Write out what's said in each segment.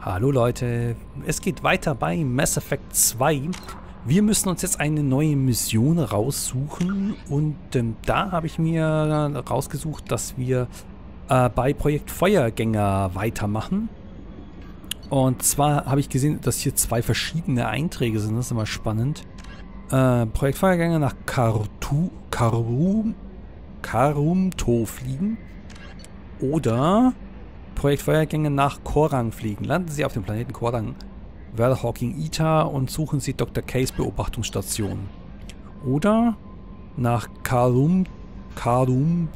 Hallo Leute, es geht weiter bei Mass Effect 2. Wir müssen uns jetzt eine neue Mission raussuchen und ähm, da habe ich mir rausgesucht, dass wir äh, bei Projekt Feuergänger weitermachen. Und zwar habe ich gesehen, dass hier zwei verschiedene Einträge sind, das ist immer spannend. Äh, Projekt Feuergänger nach Kartu, Karum, Karumto fliegen oder Projekt Feuergänge nach Korang fliegen. Landen Sie auf dem Planeten Korang, Hawking Ita und suchen Sie Dr. Case Beobachtungsstation. Oder nach Karum, Karum,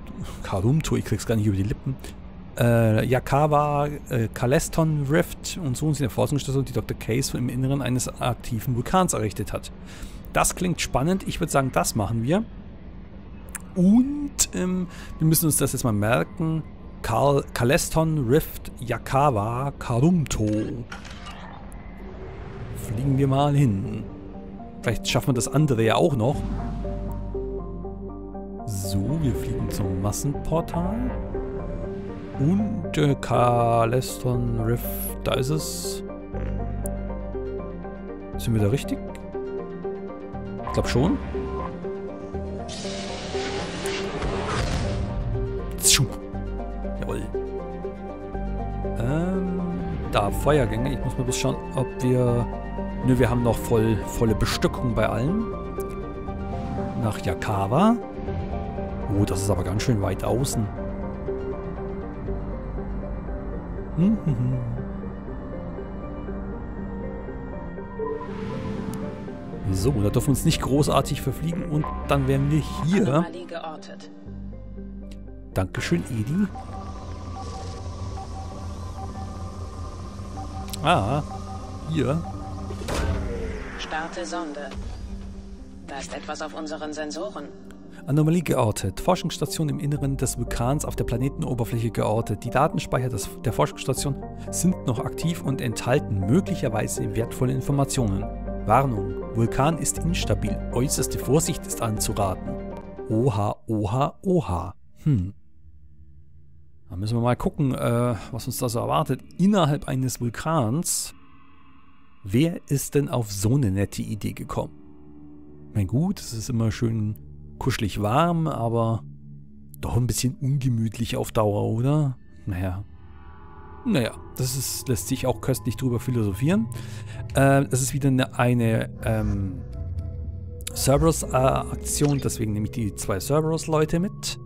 Karumto, ich krieg's gar nicht über die Lippen, äh, Yakawa, äh, Kaleston Rift und suchen Sie eine Forschungsstation, die Dr. Case im Inneren eines aktiven Vulkans errichtet hat. Das klingt spannend. Ich würde sagen, das machen wir. Und ähm, wir müssen uns das jetzt mal merken. Kal Kaleston Rift Yakawa Karumto. Fliegen wir mal hin. Vielleicht schaffen wir das andere ja auch noch. So, wir fliegen zum Massenportal. Und äh, Kaleston Rift, da ist es. Sind wir da richtig? Ich glaube schon. Da, Feuergänge. Ich muss mal bloß schauen, ob wir... Nö, wir haben noch voll, volle Bestückung bei allen. Nach Yakawa. Oh, das ist aber ganz schön weit außen. Hm, hm, hm. So, da dürfen wir uns nicht großartig verfliegen und dann werden wir hier... Dankeschön, Edi. Ah, hier. Starte Sonde. Da ist etwas auf unseren Sensoren. Anomalie geortet. Forschungsstation im Inneren des Vulkans auf der Planetenoberfläche geortet. Die Datenspeicher des, der Forschungsstation sind noch aktiv und enthalten möglicherweise wertvolle Informationen. Warnung. Vulkan ist instabil. Äußerste Vorsicht ist anzuraten. Oha, oha, oha. Hm. Da müssen wir mal gucken, äh, was uns da so erwartet. Innerhalb eines Vulkans. Wer ist denn auf so eine nette Idee gekommen? Mein gut, es ist immer schön kuschelig warm, aber doch ein bisschen ungemütlich auf Dauer, oder? Naja. Naja, das ist, lässt sich auch köstlich drüber philosophieren. Äh, es ist wieder eine, eine ähm, Cerberus-Aktion, deswegen nehme ich die zwei Cerberus-Leute mit.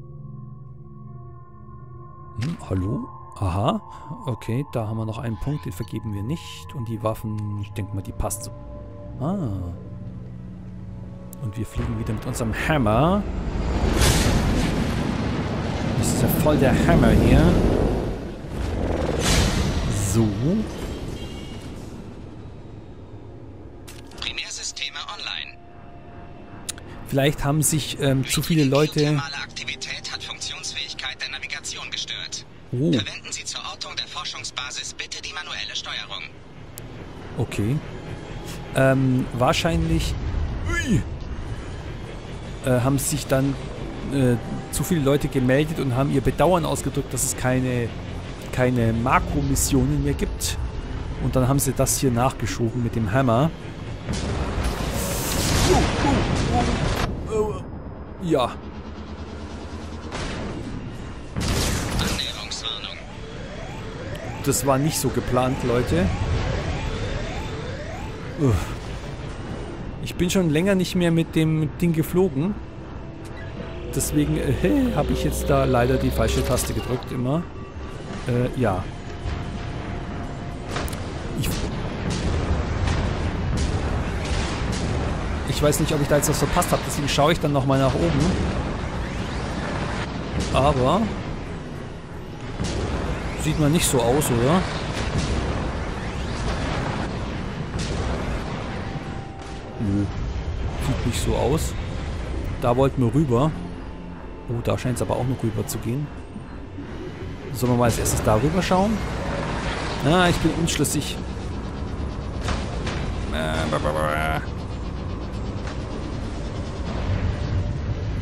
Hallo? Aha, okay, da haben wir noch einen Punkt, den vergeben wir nicht. Und die Waffen, ich denke mal, die passt so. Ah. Und wir fliegen wieder mit unserem Hammer. Das ist ja voll der Hammer hier. So. Primärsysteme online. Vielleicht haben sich ähm, zu viele Leute... Oh. Verwenden Sie zur Ortung der Forschungsbasis bitte die manuelle Steuerung. Okay. Ähm, wahrscheinlich ui, äh, haben sich dann äh, zu viele Leute gemeldet und haben ihr Bedauern ausgedrückt, dass es keine, keine Makromissionen mehr gibt. Und dann haben sie das hier nachgeschoben mit dem Hammer. Ja, Das war nicht so geplant, Leute. Ich bin schon länger nicht mehr mit dem Ding geflogen. Deswegen äh, habe ich jetzt da leider die falsche Taste gedrückt immer. Äh, ja. Ich, ich weiß nicht, ob ich da jetzt was verpasst habe. Deswegen schaue ich dann nochmal nach oben. Aber sieht man nicht so aus, oder? Nö. Sieht nicht so aus. Da wollten wir rüber. Oh, da scheint es aber auch noch rüber zu gehen. Sollen wir mal als erstes da rüber schauen? Ah, ich bin unschlüssig.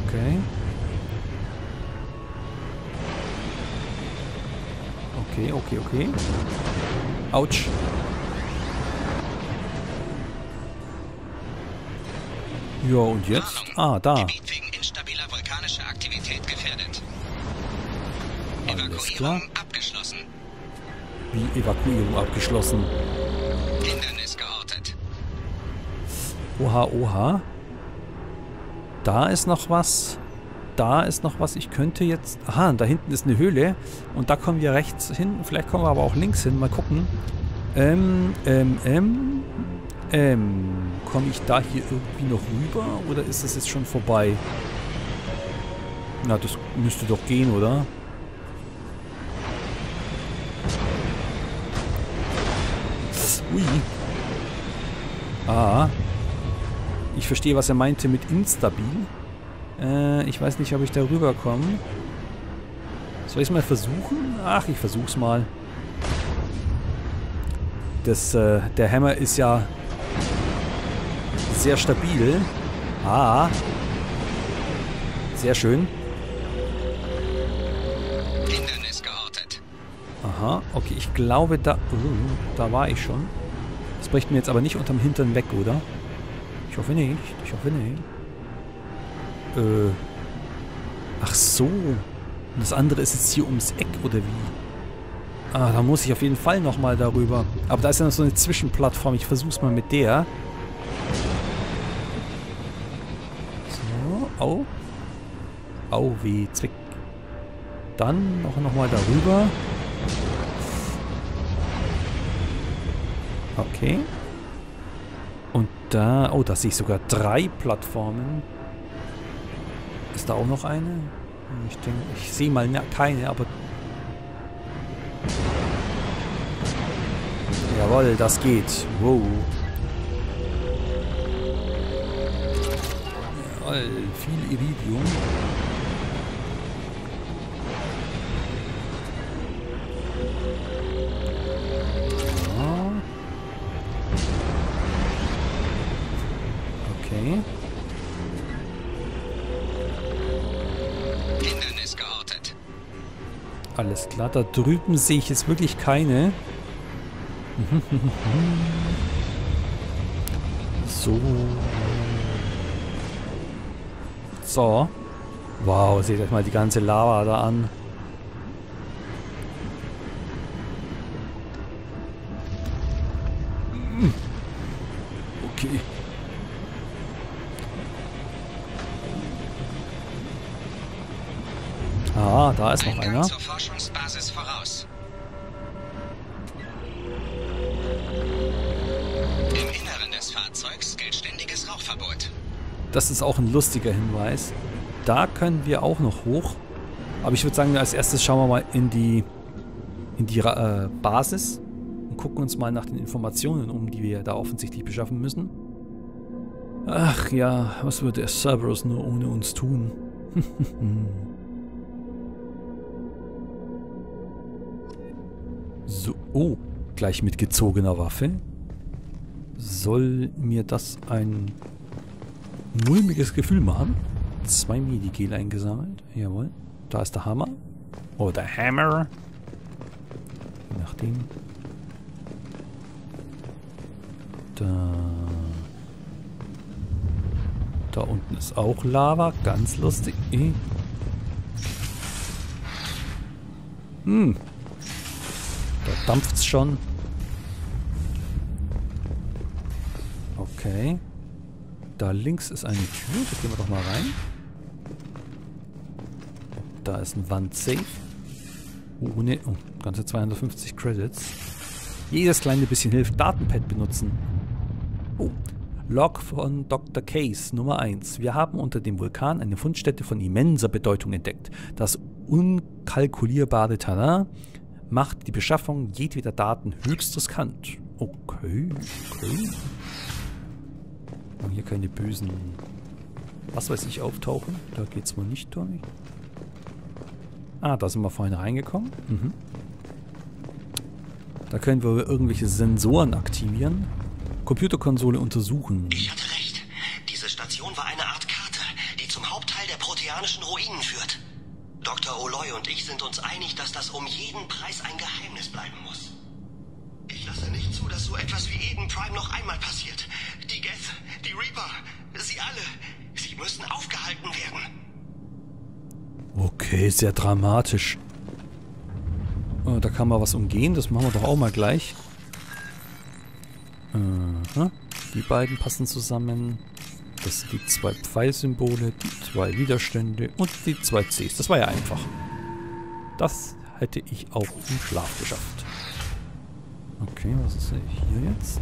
Okay. Okay, okay, okay. Autsch. Ja, und jetzt? Ah, da. Alles klar. Evakuierung abgeschlossen. Wie Evakuierung abgeschlossen. Hindernis geortet. Oha, oha. Da ist noch was. Da ist noch was. Ich könnte jetzt... Aha, da hinten ist eine Höhle. Und da kommen wir rechts hin. Vielleicht kommen wir aber auch links hin. Mal gucken. Ähm, ähm, ähm. Ähm. Komme ich da hier irgendwie noch rüber? Oder ist das jetzt schon vorbei? Na, das müsste doch gehen, oder? Ui. Ah. Ich verstehe, was er meinte mit instabil. Äh, ich weiß nicht, ob ich da rüberkomme. Soll ich es mal versuchen? Ach, ich versuch's mal. Das, äh, der Hammer ist ja sehr stabil. Ah. Sehr schön. Hindernis geortet. Aha, okay, ich glaube, da... Oh, da war ich schon. Das bricht mir jetzt aber nicht unterm Hintern weg, oder? Ich hoffe nicht. Ich hoffe nicht. Äh. Ach so. Und das andere ist jetzt hier ums Eck, oder wie? Ah, da muss ich auf jeden Fall nochmal darüber. Aber da ist ja noch so eine Zwischenplattform. Ich versuch's mal mit der. So, au. Au, wie zwick. Dann noch, noch mal darüber. Okay. Und da... Oh, da sehe ich sogar drei Plattformen. Ist da auch noch eine? Ich denke, ich sehe mal keine, aber... Jawohl, das geht. Wow. Jawohl, viel Iridium. Alles klar, da drüben sehe ich jetzt wirklich keine. So. So. Wow, seht euch mal die ganze Lava da an. Okay. Ah, da ist noch einer. Forschungsbasis voraus. Im Inneren des Fahrzeugs gilt ständiges Rauchverbot. Das ist auch ein lustiger Hinweis. Da können wir auch noch hoch. Aber ich würde sagen, als erstes schauen wir mal in die, in die äh, Basis und gucken uns mal nach den Informationen um, die wir da offensichtlich beschaffen müssen. Ach ja, was würde der Cerberus nur ohne uns tun? oh, gleich mit gezogener Waffe. Soll mir das ein mulmiges Gefühl machen? Zwei Medigel eingesammelt. Jawohl. Da ist der Hammer. Oder Hammer. Je nachdem. Da. Da unten ist auch Lava. Ganz lustig. Hm. Da dampft's schon. Okay. Da links ist eine Tür. Da gehen wir doch mal rein. Da ist ein Wandsafe. Oh, ne. Oh, ganze 250 Credits. Jedes kleine bisschen hilft. Datenpad benutzen. Oh. Log von Dr. Case Nummer 1. Wir haben unter dem Vulkan eine Fundstätte von immenser Bedeutung entdeckt. Das unkalkulierbare Terrain macht die Beschaffung jedweder Daten höchst riskant. Okay, okay. Und hier keine bösen, was weiß ich, auftauchen. Da geht's wohl nicht durch. Ah, da sind wir vorhin reingekommen. Mhm. Da können wir irgendwelche Sensoren aktivieren. Computerkonsole untersuchen. Ich hatte Dr. Oloy und ich sind uns einig, dass das um jeden Preis ein Geheimnis bleiben muss. Ich lasse Prime noch einmal passiert. Die Geth, die Reaper, sie alle, sie müssen aufgehalten werden. Okay, sehr dramatisch. Oh, da kann man was umgehen, das machen wir doch auch mal gleich. Aha. Die beiden passen zusammen. Das sind die zwei Pfeilsymbole, die zwei Widerstände und die zwei Cs. Das war ja einfach. Das hätte ich auch im Schlaf geschafft. Okay, was ist hier jetzt?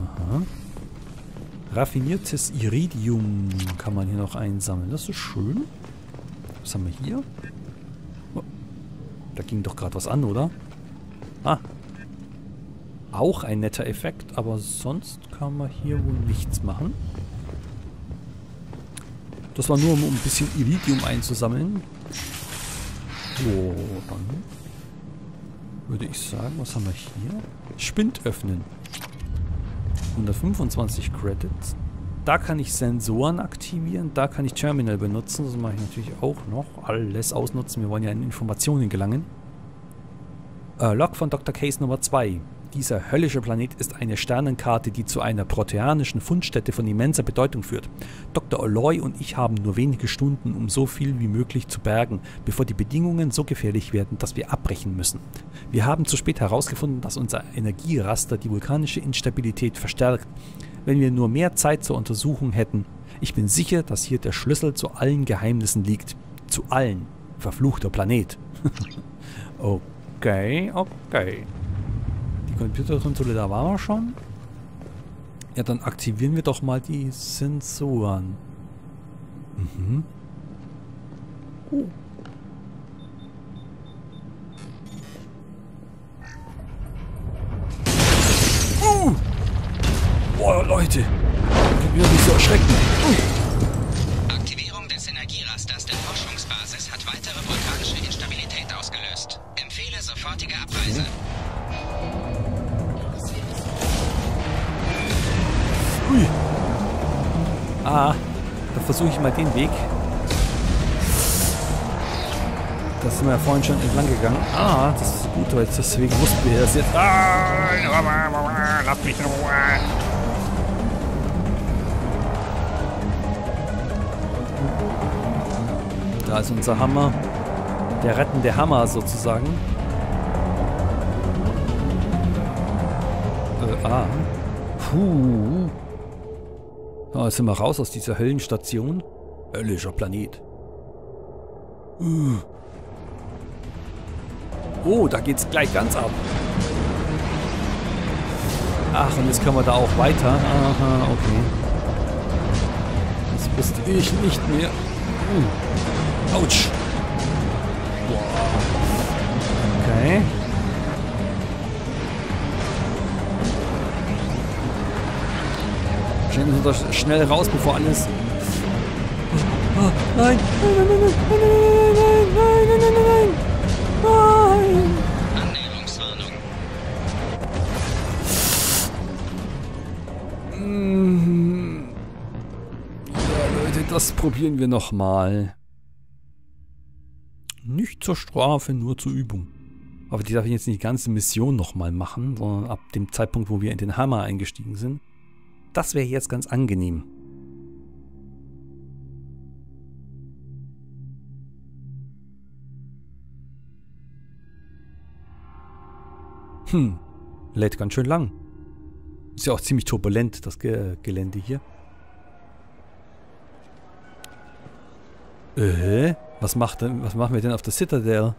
Aha. Raffiniertes Iridium kann man hier noch einsammeln. Das ist schön. Was haben wir hier? Oh, da ging doch gerade was an, oder? Ah. Auch ein netter Effekt, aber sonst kann man hier wohl nichts machen. Das war nur, um ein bisschen Iridium einzusammeln. So, dann würde ich sagen, was haben wir hier? Spind öffnen. 125 Credits. Da kann ich Sensoren aktivieren, da kann ich Terminal benutzen, das mache ich natürlich auch noch. Alles ausnutzen, wir wollen ja in Informationen gelangen. Äh, Log von Dr. Case Nummer 2. Dieser höllische Planet ist eine Sternenkarte, die zu einer proteanischen Fundstätte von immenser Bedeutung führt. Dr. Aloy und ich haben nur wenige Stunden, um so viel wie möglich zu bergen, bevor die Bedingungen so gefährlich werden, dass wir abbrechen müssen. Wir haben zu spät herausgefunden, dass unser Energieraster die vulkanische Instabilität verstärkt. Wenn wir nur mehr Zeit zur Untersuchung hätten, ich bin sicher, dass hier der Schlüssel zu allen Geheimnissen liegt. Zu allen. Verfluchter Planet. okay, okay. Computerkonsole, da waren wir schon. Ja, dann aktivieren wir doch mal die Sensoren. Mhm. Uh. Uh. Boah, Leute. Ich will nicht so erschrecken. Uh. Aktivierung des Energierasters der Forschungsbasis hat weitere vulkanische Instabilität ausgelöst. Empfehle sofortige Abreise. Ui. Ah, da versuche ich mal den Weg. Da sind wir ja vorhin schon entlang gegangen. Ah, das ist gut, weil deswegen wussten wir das jetzt. Ah, lass mich in Ruhe. Da ist unser Hammer. Der rettende Hammer sozusagen. Äh, ah. Puh. Jetzt sind wir raus aus dieser Höllenstation. Höllischer Planet. Oh, da geht's gleich ganz ab. Ach, und jetzt können wir da auch weiter. Aha, okay. Das wusste ich nicht mehr. Uh. Autsch. Okay. Schnell müssen wir schnell raus, bevor alles... Oh, nein, nein, nein, nein, nein, nein, nein, nein, nein, nein, nein, Annäherungswarnung. nein. Ja, Leute, das probieren wir nochmal. Nicht zur Strafe, nur zur Übung. Aber die darf ich jetzt nicht die ganze Mission nochmal machen, sondern ab dem Zeitpunkt, wo wir in den Hammer eingestiegen sind. Das wäre jetzt ganz angenehm. Hm, lädt ganz schön lang. Ist ja auch ziemlich turbulent, das Ge Gelände hier. Äh, was, macht denn, was machen wir denn auf der Citadel?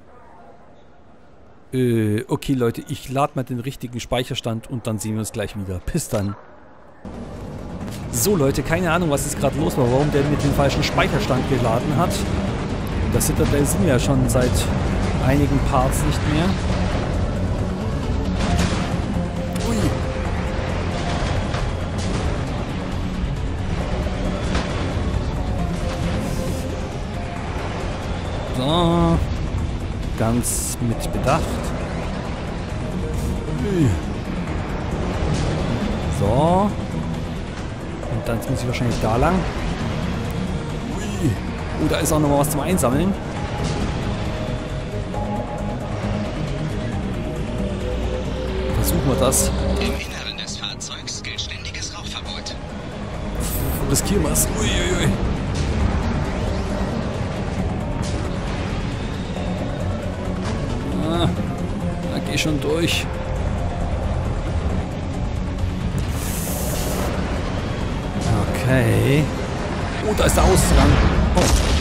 Äh, okay Leute, ich lade mal den richtigen Speicherstand und dann sehen wir uns gleich wieder. Bis dann. So Leute, keine Ahnung, was jetzt gerade los war, warum der mit dem falschen Speicherstand geladen hat. Das Citadel sind wir ja schon seit einigen Parts nicht mehr. Ui. So. Ganz mit Bedacht. Wahrscheinlich da lang. Ui. Oh, da ist auch noch mal was zum Einsammeln. versuchen wir das. Im Inneren des Fahrzeugs gilt ständiges Rauchverbot. Riskieren wir es. Uiuiui. Ah, da geh schon durch. Okay. Oh, da ist der Ausgang. Oh.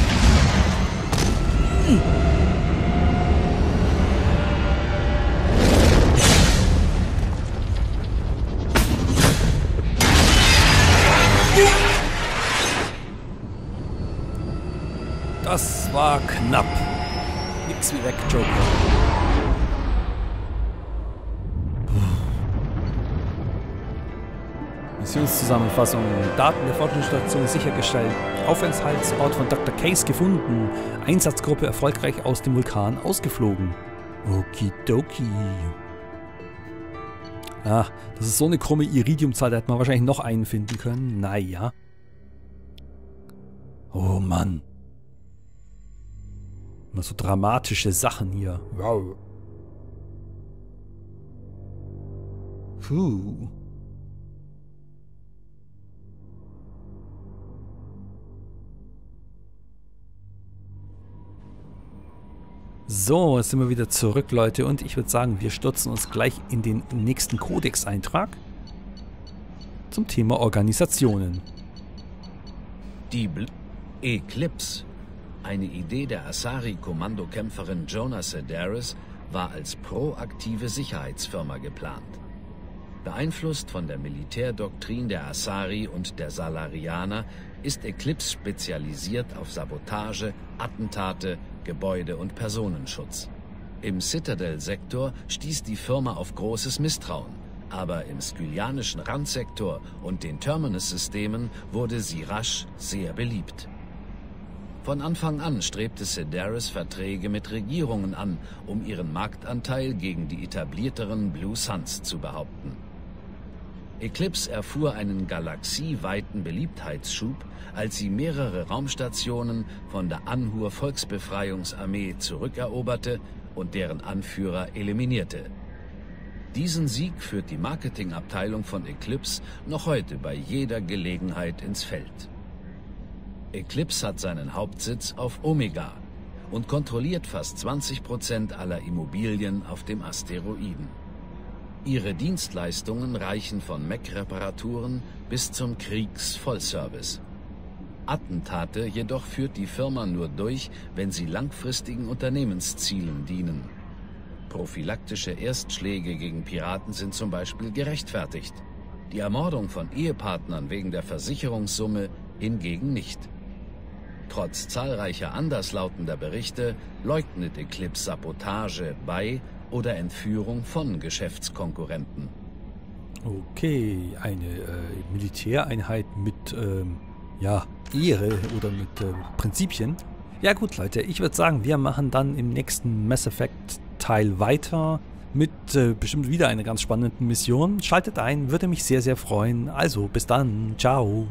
Missionszusammenfassung. Daten der Forschungsstation sichergestellt. Aufenthaltsort von Dr. Case gefunden. Einsatzgruppe erfolgreich aus dem Vulkan ausgeflogen. Okidoki. Ah, das ist so eine krumme Iridiumzahl, da hätte man wahrscheinlich noch einen finden können. Naja. Oh Mann. Immer so dramatische Sachen hier. Wow. Puh. So, jetzt sind wir wieder zurück, Leute. Und ich würde sagen, wir stürzen uns gleich in den nächsten Codex-Eintrag zum Thema Organisationen. Die Bl Eclipse, eine Idee der Asari-Kommandokämpferin Jonah Sedaris, war als proaktive Sicherheitsfirma geplant. Beeinflusst von der Militärdoktrin der Asari und der Salarianer ist Eclipse spezialisiert auf Sabotage, Attentate, Gebäude- und Personenschutz. Im Citadel-Sektor stieß die Firma auf großes Misstrauen, aber im skylianischen Randsektor und den Terminus-Systemen wurde sie rasch sehr beliebt. Von Anfang an strebte Sedaris Verträge mit Regierungen an, um ihren Marktanteil gegen die etablierteren Blue Suns zu behaupten. Eclipse erfuhr einen galaxieweiten Beliebtheitsschub, als sie mehrere Raumstationen von der Anhur Volksbefreiungsarmee zurückeroberte und deren Anführer eliminierte. Diesen Sieg führt die Marketingabteilung von Eclipse noch heute bei jeder Gelegenheit ins Feld. Eclipse hat seinen Hauptsitz auf Omega und kontrolliert fast 20 Prozent aller Immobilien auf dem Asteroiden. Ihre Dienstleistungen reichen von Mac-Reparaturen bis zum Kriegsvollservice. Attentate jedoch führt die Firma nur durch, wenn sie langfristigen Unternehmenszielen dienen. Prophylaktische Erstschläge gegen Piraten sind zum Beispiel gerechtfertigt. Die Ermordung von Ehepartnern wegen der Versicherungssumme hingegen nicht. Trotz zahlreicher anderslautender Berichte leugnet Eclipse Sabotage bei oder Entführung von Geschäftskonkurrenten. Okay, eine äh, Militäreinheit mit ähm, ja, Ehre oder mit äh, Prinzipien. Ja gut, Leute, ich würde sagen, wir machen dann im nächsten Mass Effect Teil weiter mit äh, bestimmt wieder einer ganz spannenden Mission. Schaltet ein, würde mich sehr, sehr freuen. Also, bis dann. Ciao.